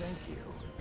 Thank you.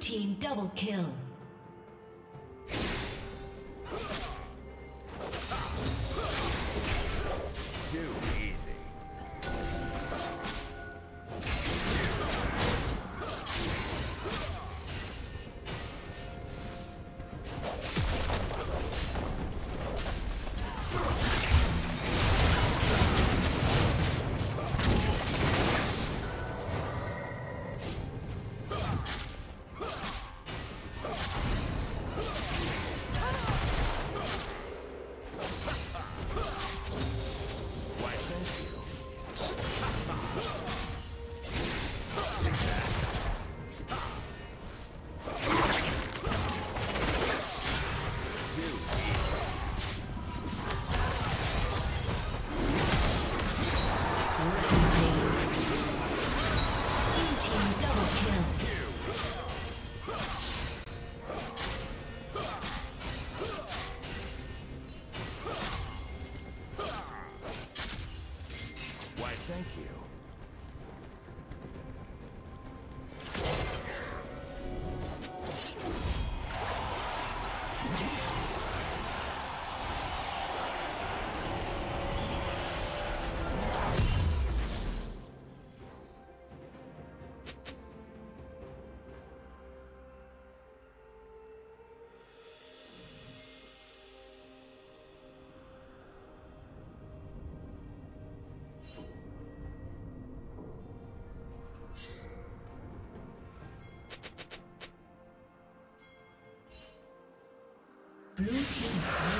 Team double kill. Unstoppable.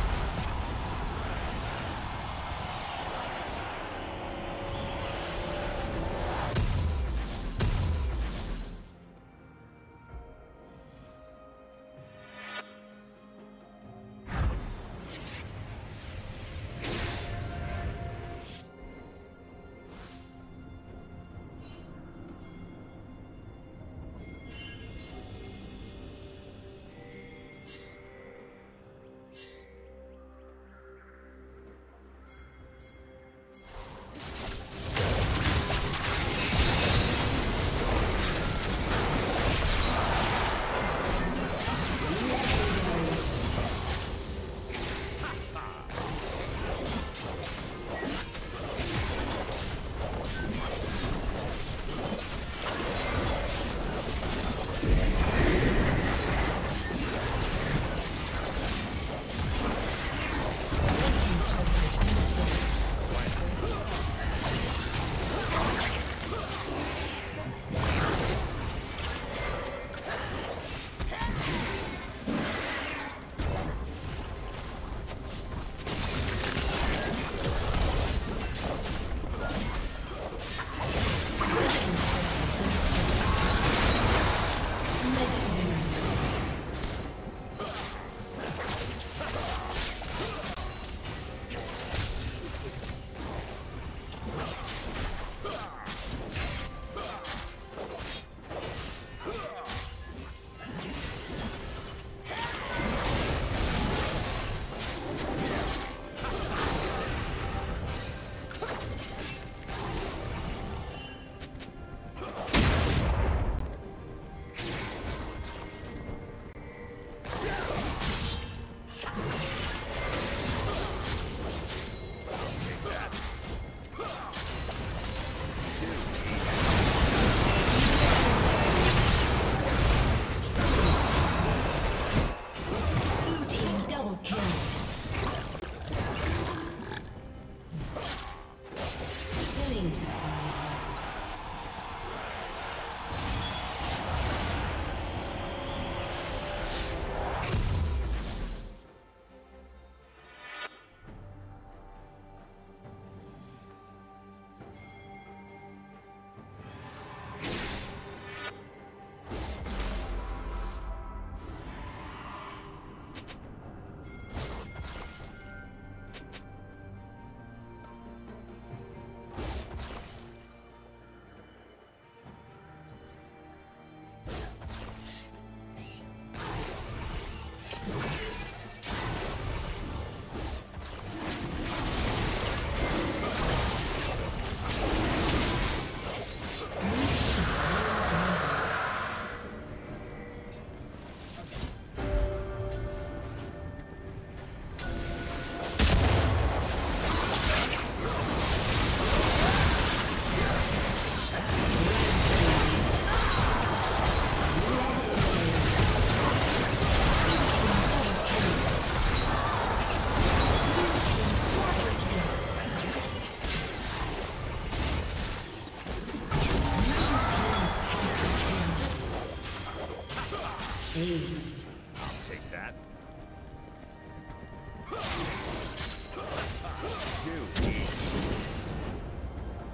I'll take that.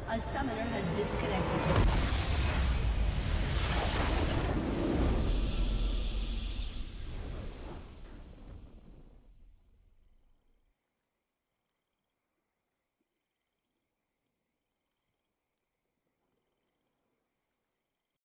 A summoner has disconnected.